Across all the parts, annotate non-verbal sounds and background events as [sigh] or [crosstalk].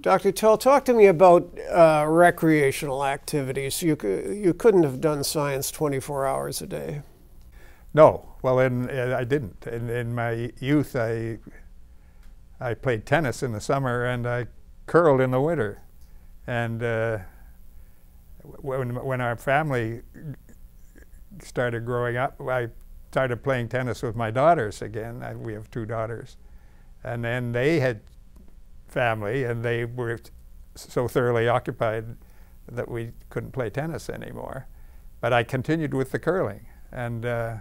Dr. Till, talk to me about uh, recreational activities. You, you couldn't have done science 24 hours a day. No, well, in, uh, I didn't. In, in, my youth, I, I played tennis in the summer and I curled in the winter. And uh, when, when our family started growing up, I started playing tennis with my daughters again. I, we have two daughters. And then they had family, and they were so thoroughly occupied that we couldn't play tennis anymore. But I continued with the curling, and uh,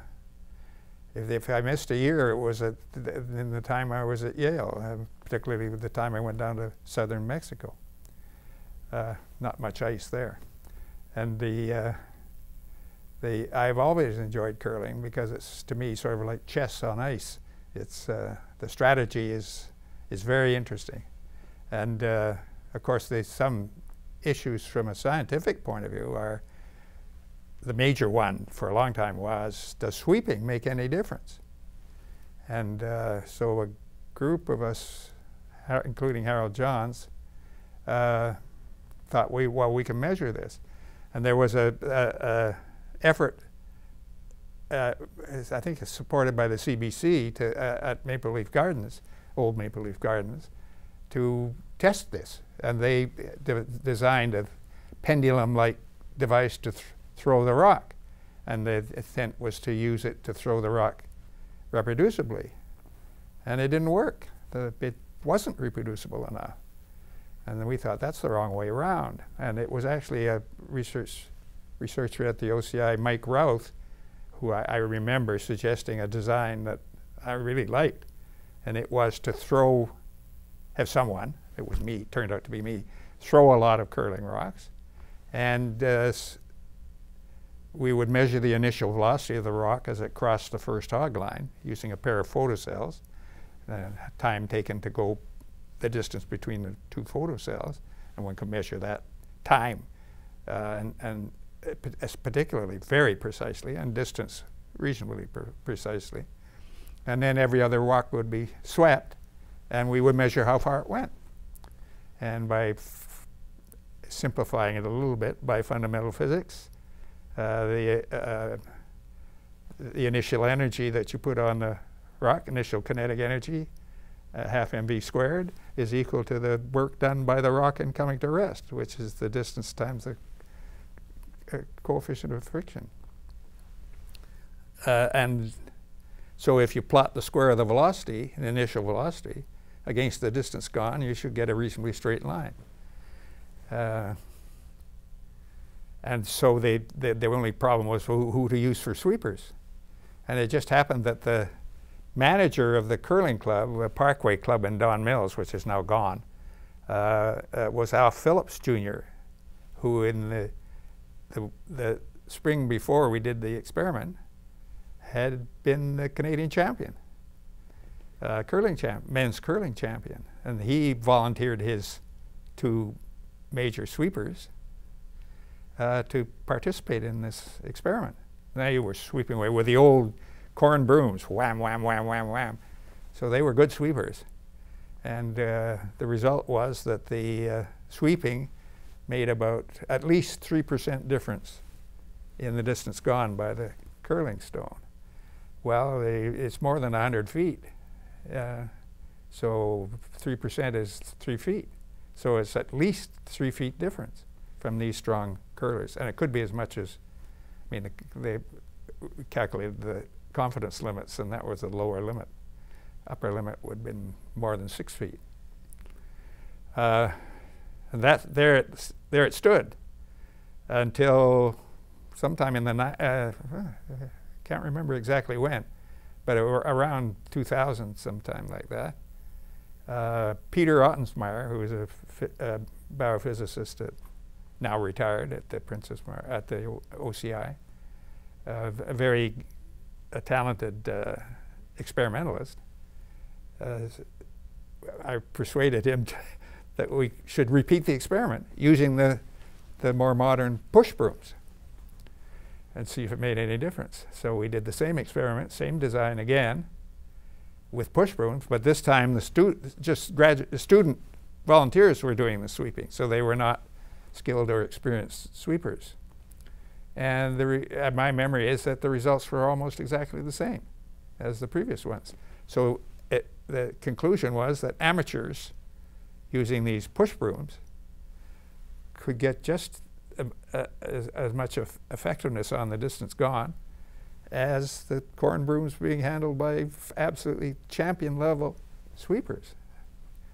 if, if, I missed a year, it was at in the time I was at Yale, uh, particularly the time I went down to southern Mexico. Uh, not much ice there, and the uh, the I've always enjoyed curling because it's to me sort of like chess on ice. It's uh, the strategy is is very interesting. And uh, of course, there's some issues from a scientific point of view are the major one for a long time was, does sweeping make any difference? And uh, so a group of us, including Harold Johns, uh, thought, we, well, we can measure this. And there was a, a, a effort, uh, I think it's supported by the CBC to, uh, at Maple Leaf Gardens, old Maple Leaf Gardens, to test this. And they de designed a pendulum-like device to th throw the rock. And the intent was to use it to throw the rock reproducibly. And it didn't work. The, it wasn't reproducible enough. And then we thought that's the wrong way around. And it was actually a research researcher at the OCI, Mike Routh, who I, I remember suggesting a design that I really liked. And it was to throw have someone, it was me, turned out to be me, throw a lot of curling rocks. And uh, we would measure the initial velocity of the rock as it crossed the first hog line using a pair of photocells, uh, time taken to go the distance between the two photocells, and one can measure that time, uh, and, and particularly very precisely, and distance reasonably precisely. And then every other rock would be swept, and we would measure how far it went. And by simplifying it a little bit by fundamental physics, uh, the, uh, the initial energy that you put on the rock, initial kinetic energy, uh, half mv squared, is equal to the work done by the rock in coming to rest, which is the distance times the uh, coefficient of friction. Uh, and so if you plot the square of the velocity, the initial velocity, against the distance gone, you should get a reasonably straight line. Uh, and so they, they, the only problem was who, who, to use for sweepers. And it just happened that the manager of the curling club, the Parkway Club in Don Mills, which is now gone, uh, uh, was Al Phillips Jr., who in the, the, the spring before we did the experiment had been the Canadian champion uh, curling champ, men's curling champion, and he volunteered his two major sweepers uh, to participate in this experiment. Now you were sweeping away with the old corn brooms, wham, wham, wham, wham, wham. So they were good sweepers. And uh, the result was that the uh, sweeping made about at least 3% difference in the distance gone by the curling stone. Well, they, it's more than 100 feet. Uh, so 3% is three feet. So it's at least three feet difference from these strong curlers. And it could be as much as, I mean, they calculated the confidence limits and that was the lower limit. Upper limit would have been more than six feet. Uh, and that, there it, there it stood until sometime in the night, uh, can't remember exactly when, but around 2000, sometime like that. Uh, Peter Ottensmeyer, who was a, a biophysicist at, now retired at the Princess Mar at the o OCI, uh, a very a talented uh, experimentalist. Uh, I persuaded him [laughs] that we should repeat the experiment using the, the more modern push brooms. and see if it made any difference. So we did the same experiment, same design again, with push brooms, but this time the stu- just graduate, the student volunteers were doing the sweeping, so they were not skilled or experienced sweepers. And the uh, my memory is that the results were almost exactly the same as the previous ones. So it, the conclusion was that amateurs using these push brooms could get just um, uh, as, as much of effectiveness on the distance gone as the corn brooms being handled by absolutely champion level sweepers.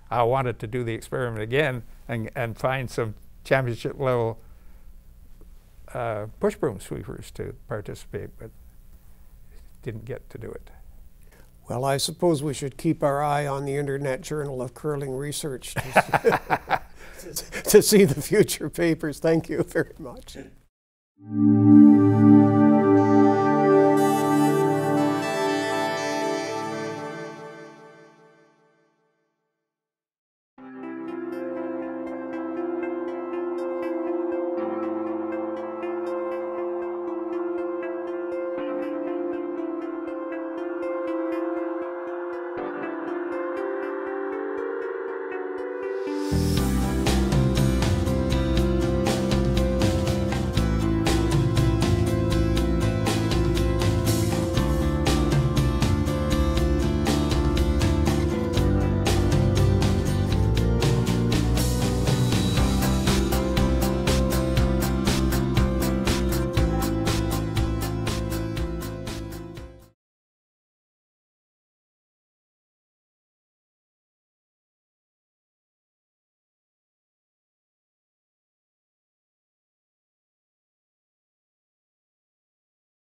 I wanted to do the experiment again and, and find some championship level uh, push broom sweepers to participate, but didn't get to do it. Well, I suppose we should keep our eye on the Internet Journal of Curling Research to, [laughs] [laughs] to see the future papers. Thank you very much.